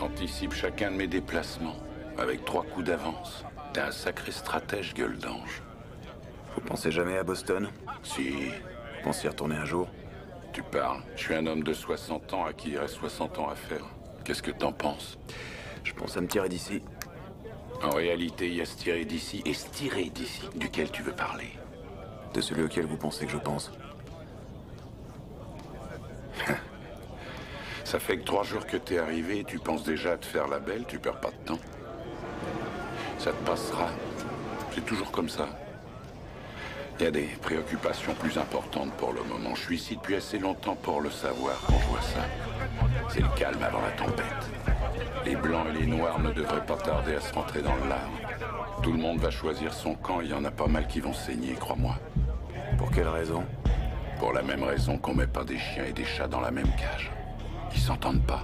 T'anticipes chacun de mes déplacements, avec trois coups d'avance. T'es un sacré stratège, gueule d'ange. Vous pensez jamais à Boston? Si, Vous pensez y retourner un jour? Tu parles. Je suis un homme de 60 ans à qui il reste 60 ans à faire. Qu'est-ce que t'en penses? Je pense à me tirer d'ici. En réalité, il y a se tirer d'ici et se tirer d'ici. Duquel tu veux parler De celui auquel vous pensez que je pense. Ça fait que trois jours que t'es arrivé et tu penses déjà à te faire la belle, tu perds pas de temps. Ça te passera. C'est toujours comme ça. Il y a des préoccupations plus importantes pour le moment. Je suis ici depuis assez longtemps pour le savoir quand je vois ça. C'est le calme avant la tempête. Les blancs et les noirs ne devraient pas tarder à se rentrer dans le lard. Tout le monde va choisir son camp, il y en a pas mal qui vont saigner, crois-moi. Pour quelle raison? Pour la même raison qu'on met pas des chiens et des chats dans la même cage. Ils s'entendent pas.